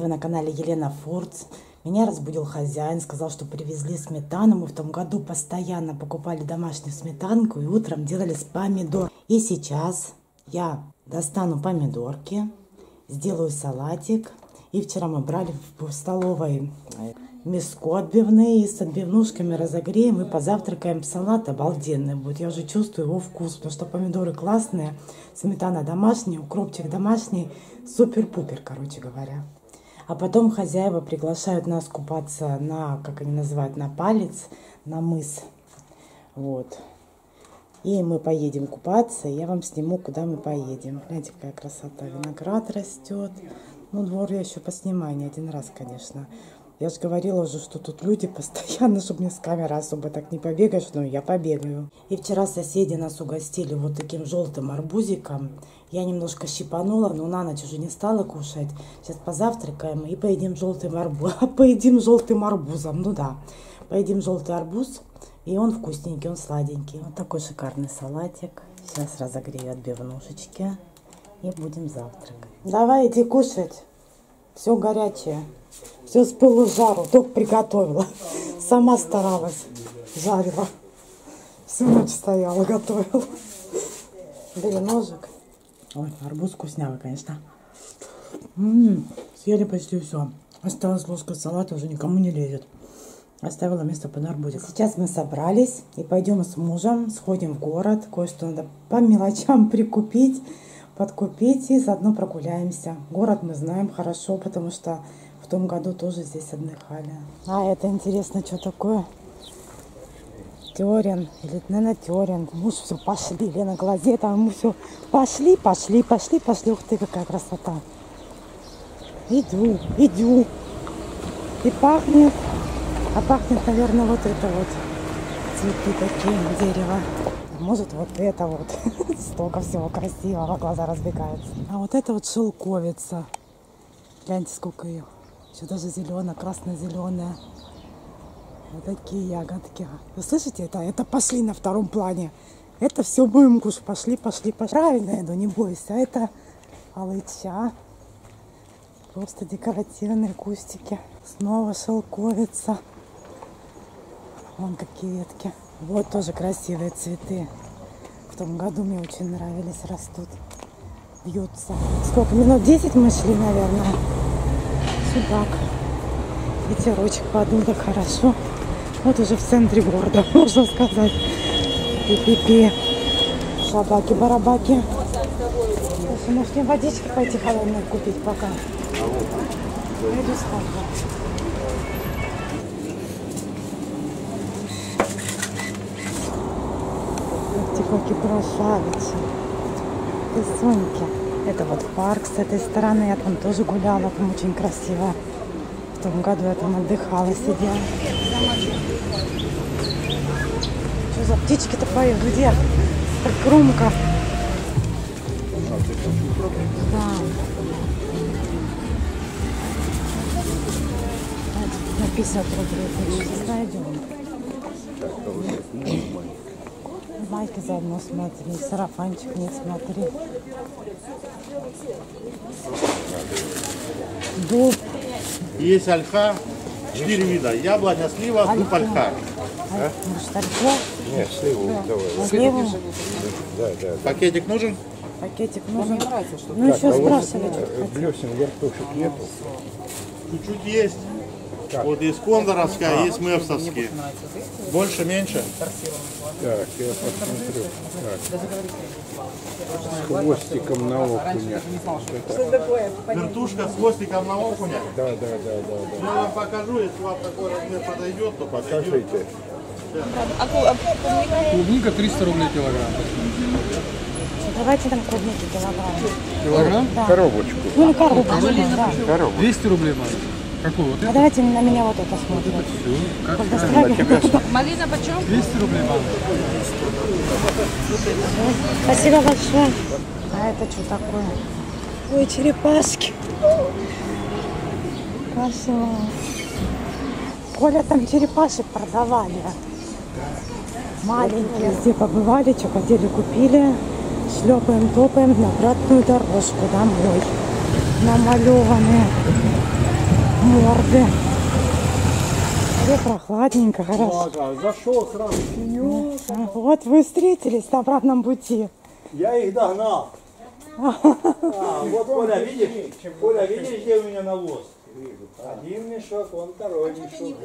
Вы на канале Елена Фурц. Меня разбудил хозяин, сказал, что привезли сметану. Мы в том году постоянно покупали домашнюю сметанку и утром делали с помидор. И сейчас я достану помидорки, сделаю салатик. И вчера мы брали в столовой миску отбивные с отбивнушками разогреем и позавтракаем. Салат обалденный будет. Я уже чувствую его вкус, потому что помидоры классные, сметана домашняя, укропчик домашний. Супер-пупер, короче говоря. А потом хозяева приглашают нас купаться на, как они называют, на палец, на мыс. Вот. И мы поедем купаться, я вам сниму, куда мы поедем. Знаете, какая красота. Виноград растет. Ну, двор я еще поснимаю, не один раз, конечно. Я же говорила уже, что тут люди постоянно, чтобы мне с камеры особо так не побегаешь, но я побегаю. И вчера соседи нас угостили вот таким желтым арбузиком. Я немножко щипанула, но на ночь уже не стала кушать. Сейчас позавтракаем и поедим желтым арбузом. поедим желтым арбузом, ну да. Поедим желтый арбуз, и он вкусненький, он сладенький. Вот такой шикарный салатик. Сейчас разогрею отбивнушечки и будем завтракать. Давай иди кушать. Все горячее. Все с пылу жару, только приготовила. Сама старалась, жарила. Всю ночь стояла, готовила. Бери ножик. Ой, арбуз вкуснявый, конечно. М-м, съели почти все. Осталась ложка салата, уже никому не лезет. Оставила место под арбузик. Сейчас мы собрались и пойдем с мужем, сходим в город. Кое-что надо по мелочам прикупить, подкупить и заодно прогуляемся. Город мы знаем хорошо, потому что том году тоже здесь отдыхали. А это интересно, что такое? Терен, или, наверное, Терен. Муж все, пошли, Лена глазет, а ему все, пошли, пошли, пошли, пошли. Ух ты, какая красота. Иду, иду. И пахнет, а пахнет, наверное, вот это вот. Цветы такие, дерево. Может, вот это вот. Столько всего красивого, глаза разбегаются. А вот это вот шелковица. Гляньте, сколько ее. Еще даже зеленая, красно-зеленая. Вот такие ягодки. Вы слышите, это, это пошли на втором плане. Это все мой муж. Пошли, пошли, пошли. Правильно иду, не бойся. Это алыча. Просто декоративные кустики. Снова шелковица. Вон какие ветки. Вот тоже красивые цветы. В том году мне очень нравились, растут. Бьются. Сколько? Минут 10 мы шли, наверное собак. Ветерочек подул, так хорошо. Вот уже в центре города, можно сказать. Пи-пи-пи. Собаки-барабаки. Слушай, может мне водички пойти холодной купить пока? Пойду схожу. Эти какие красавицы. Песоньки. Это вот парк с этой стороны. Я там тоже гуляла, там очень красиво. В том году я там отдыхала, сидела. Что за птички-то поют? Где? Так громко. Да. На 50 рублей. Сейчас найдем. Майки заодно смотри, сарафанчик не смотри. Дуб. Есть ольха, четыре вида. Яблоня, слива, Ольха. дуб, ольха. А? Может, ольху? Нет, сливу давай. А Сливу? Да, да. Пакетик нужен? Пакетик нужен. Ну, еще а спрашивать. э, Блесен, вертушек нету? Чуть-чуть есть. Так. Вот есть кондоровская, есть мепсовские. Больше, меньше? Так, я посмотрю. Так. С хвостиком на окуня. Это- Вертушка с хвостиком на окуня. Да, да, да, да, да. Я вам покажу, если вам такой размер подойдет, то подойдет. Покажите. Клубника 300 рублей килограмм. Давайте там клубники килограмм. Килограмм? Да. Коробочку. Ну, или коробочку, да. Коробочку. 200 рублей надо. Какой вот А это? давайте на меня вот это смотрит. Все. Как? Когда. Малина почем? 200 рублей надо. Спасибо большое. А это что такое? Ой, черепашки. Красиво. Коля там черепашек продавали. Маленькие. Везде побывали, что хотели, купили. Шлепаем, топаем на обратную дорожку домой. Намалеванные. Морды. Все прохладненько, хорошо. Зашел сразу синю. А, Вот вы встретились на обратном пути. Я их догнал. А, вот Коля, видишь? Коля, видишь, где у меня навоз? Один мешок, вон второй мешок.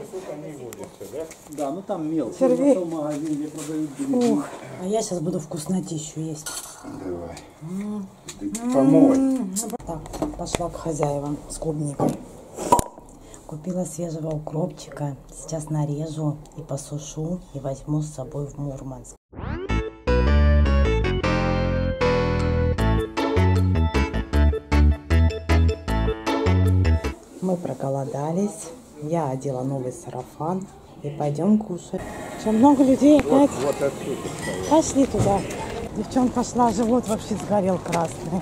Да, ну там мелкий. Червей. Нашел магазин, где продают. Ух, а я сейчас буду вкуснотищу есть. Давай. Помой. Так, пошла к хозяевам с клубникой. Купила свежего укропчика. Сейчас нарежу и посушу и возьму с собой в Мурманск. Мы проголодались. Я одела новый сарафан и пойдем кушать. Что, много людей опять? Вот отсюда. Пошли туда. Девчонка шла, живот вообще сгорел красный.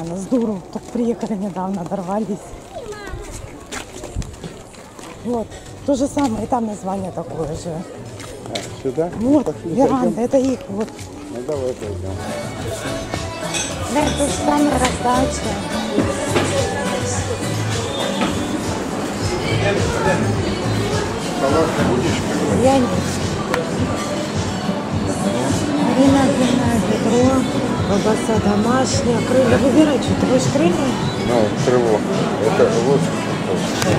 Она здорово, только приехали недавно, дорвались. Вот, то же самое, и там название такое же. А, сюда? Вот, Пошли, веранда, пойдем. это их, вот. Ну давай пойдем. Да, это же самая раздача. Салат будешь? Я не... Марина длинное бедро, колбаса домашняя, крылья. Выбирай, что ты будешь крылья? Ну, крыло. Это лучше, чем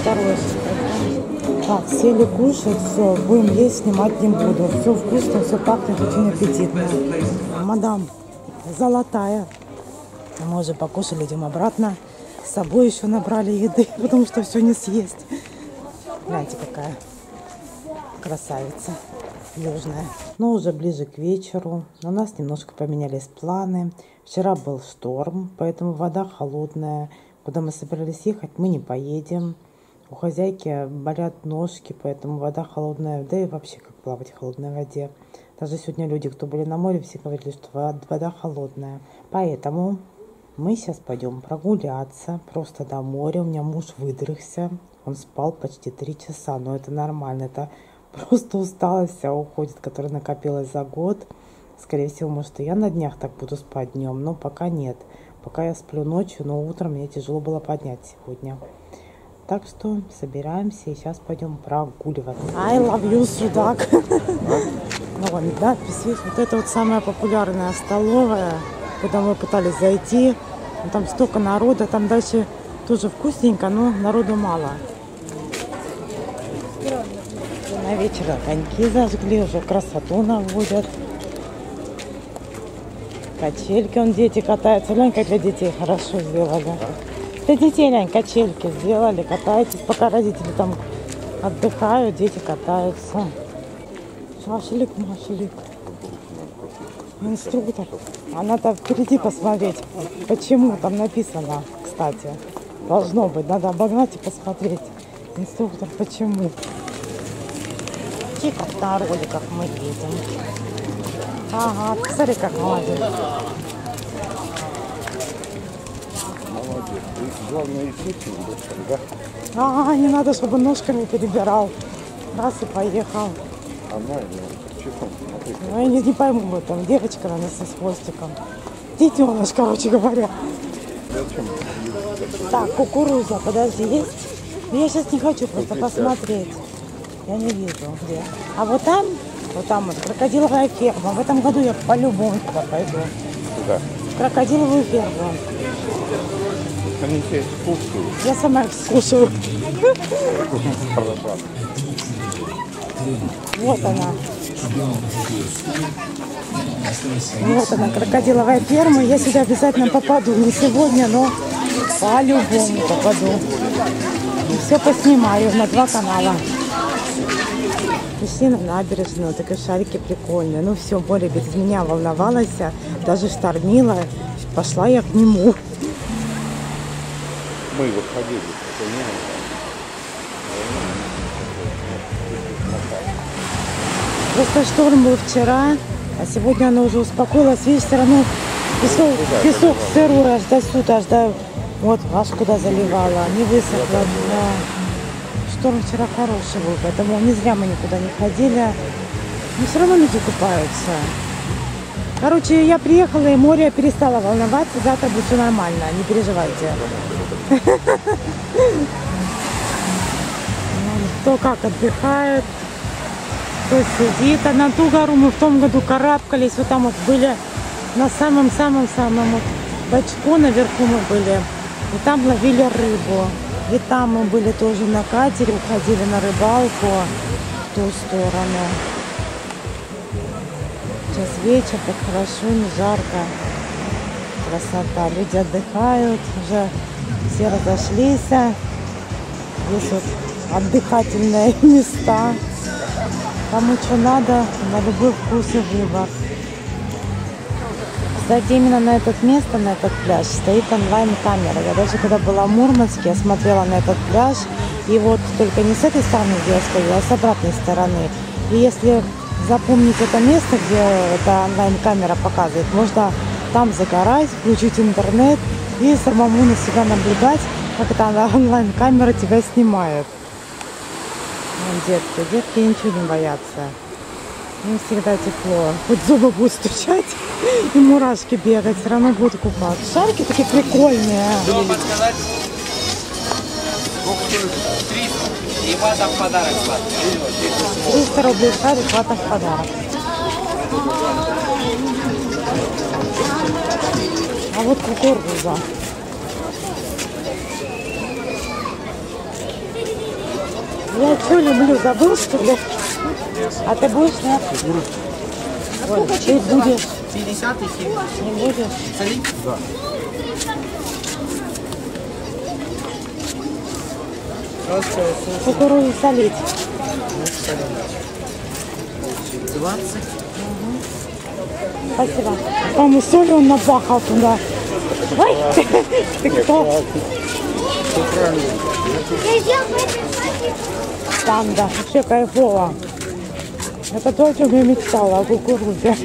Второе Так, сели кушать, все, будем есть, снимать не буду. Все вкусно, все пахнет очень аппетитно. Мадам, золотая. Мы уже покушали, идем обратно. С собой еще набрали еды, потому что все не съесть. Гляньте, какая красавица южная. Но уже ближе к вечеру. У нас немножко поменялись планы. Вчера был шторм, поэтому вода холодная. Куда мы собирались ехать, мы не поедем. У хозяйки болят ножки, поэтому вода холодная. Да и вообще, как плавать в холодной воде. Даже сегодня люди, кто были на море, все говорили, что вода, холодная. Поэтому мы сейчас пойдем прогуляться просто до моря. У меня муж выдрыхся. Он спал почти три часа, но это нормально. Это просто усталость вся уходит, которая накопилась за год. Скорее всего, может, и я на днях так буду спать днем, но пока нет. Пока я сплю ночью, но утром мне тяжело было поднять сегодня. Так что собираемся и сейчас пойдем прогуливаться. I love you, судак. Ну вон, надпись есть. Вот это вот самая популярная столовая, куда мы пытались зайти. Ну, Там столько народа, там дальше тоже вкусненько, но народу мало. На вечер огоньки зажгли, уже красоту наводят. Качельки, он дети катаются. Глянь, как для детей хорошо сделали. Для детей, глянь, качельки сделали, катайтесь. Пока родители там отдыхают, дети катаются. Шашлык, машлык. Инструктор. А надо впереди посмотреть, почему там написано, кстати. Должно быть, надо обогнать и посмотреть. Инструктор, почему? Как на роликах мы едем. Ага, посмотри, как молодец. И главное, быстро, да? Ага, не надо, чтобы ножками перебирал. Раз и поехал. Она, ну, чего? Смотри, Ну, я не, не пойму, вот там девочка, наверное, с хвостиком. Детеныш, короче говоря. Так, кукуруза, подожди, есть? Ну, Я сейчас не хочу просто посмотреть. Я не вижу, где. А вот там, вот там вот крокодиловая ферма. В этом году я по-любому туда пойду. Сюда. В крокодиловую ферму. Они тебя скушают. Я сама их. Хорошо. Вот она. Вот она, крокодиловая ферма. Я сюда обязательно попаду. Не сегодня, но по-любому попаду. Все поснимаю на два канала. Пришли на набережную, такие шарики прикольные. Ну все, море без меня волновалась, даже штормила. Пошла я к нему. Мы выходили, понимаешь? Просто шторм был вчера, а сегодня оно уже успокоилось. Видишь, все равно песок, песок сырой аж до сюда, аж до... Вот, аж куда заливало, не высохло. Да. Шторм вчера хороший был, поэтому не зря мы никуда не ходили. Но все равно люди купаются. Короче, я приехала, и море перестало волноваться. Завтра будет все нормально, не переживайте. Кто как отдыхает, кто сидит. А на ту гору мы в том году карабкались. Вот там вот были на самом-самом-самом вот бачку наверху мы были. И там ловили рыбу. И там мы были тоже на катере, уходили на рыбалку в ту сторону. Сейчас вечер, так хорошо, не жарко. Красота. Люди отдыхают, уже все разошлись. Здесь вот отдыхательные места. Кому что надо, на любой вкус и выбор. Кстати, именно на этот место, на этот пляж стоит онлайн-камера. Я даже когда была в Мурманске, я смотрела на этот пляж. И вот только не с этой стороны, где я стою, а с обратной стороны. И если запомнить это место, где эта онлайн-камера показывает, можно там загорать, включить интернет и самому на себя наблюдать, как эта онлайн-камера тебя снимает. Вон детки, детки ничего не боятся. Им всегда тепло. Хоть зубы будут стучать и мурашки бегать, все равно будут купаться. Шарики такие прикольные. Что подсказать? Сколько стоит? 300. И вата в подарок сладкий. 300 рублей шарик, вата в подарок. А вот кукуруза. Я что люблю, забыл что ли? А ты будешь, нет? Ты будешь, 50 и 70. не будешь? Солить? Кукурузу солить. 20. Спасибо. Там соль он набахал туда. Ой, ты кто? Там, да, вообще кайфово. Это то, о чем я мечтала, о кукурузе.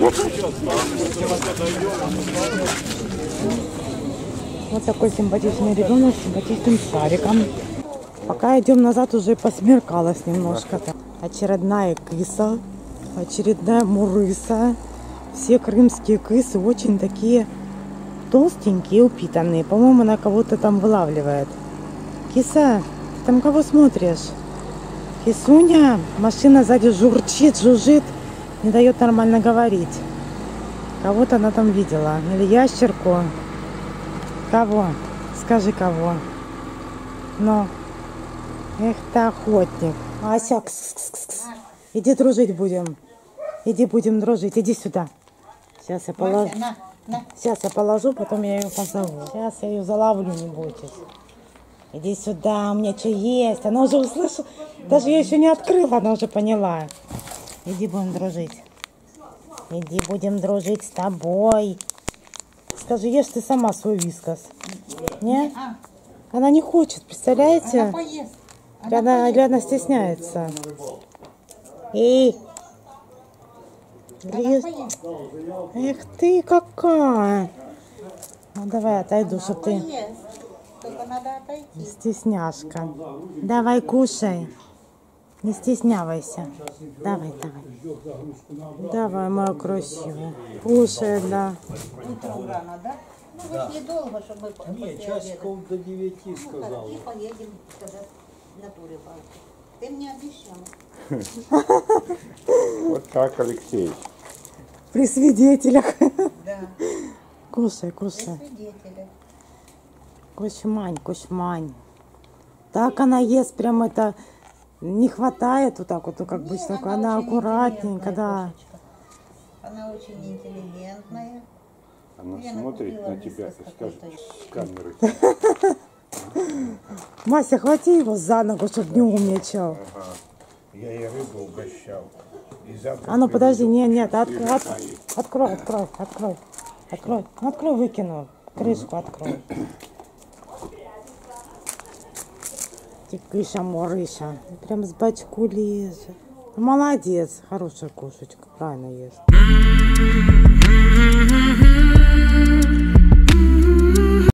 Вот такой симпатичный ребенок с симпатичным шариком. Пока идем назад, уже посмеркалось немножко. Очередная кыса, очередная мурыса. Все крымские кысы очень такие толстенькие, упитанные. По-моему, она кого-то там вылавливает. Киса, ты там кого смотришь? Кисуня, машина сзади журчит, жужжит, не дает нормально говорить. Кого-то она там видела. Или ящерку. Кого? Скажи, кого. Ну, эх ты охотник. Ася, -кс -кс -кс. иди дружить будем. Иди будем дружить, иди сюда. Сейчас я положу. Сейчас я положу, потом я ее позову. Сейчас я ее заловлю, не бойтесь. Иди сюда, у меня что есть. Она уже услышала. Даже я еще не открыла, она уже поняла. Иди будем дружить. Иди будем дружить с тобой. Скажи, ешь ты сама свой вискас. Не? Она не хочет, представляете? Она поест. Она, или она стесняется. Эй! Лиз. Эх ты какая! Ну давай отойду, чтобы ты не стесняшка. Давай кушай. Не стеснявайся. Давай, давай. Давай, моя красивая. Кушай, да. Утром рано, да? Ну, вы ж недолго, чтобы по- Не, после часиков до 9 обеда. сказал. И поедем тогда на ту рыбалку. Ты мне обещал. Вот так, Алексей. При свидетелях. Да, Кушай, при кушай. свидетелях. Кушмань, кушмань. Так она ест, прям это не хватает вот так вот, ну, как обычно. она Она аккуратненько, да. кошечка. Она очень интеллигентная. Она Я смотрит на тебя вискас и скажет какой-то. с камеры. Мася, хвати его за ногу, чтобы не умничал. Я ей рыбу угощал. А ну подожди, нет, нет, от- от- открой, открой, открой, открой, ну, открой, выкину, крышку открой. Тикыша, морыша, прям с бачку лезет. Молодец, хорошая кошечка, правильно ест.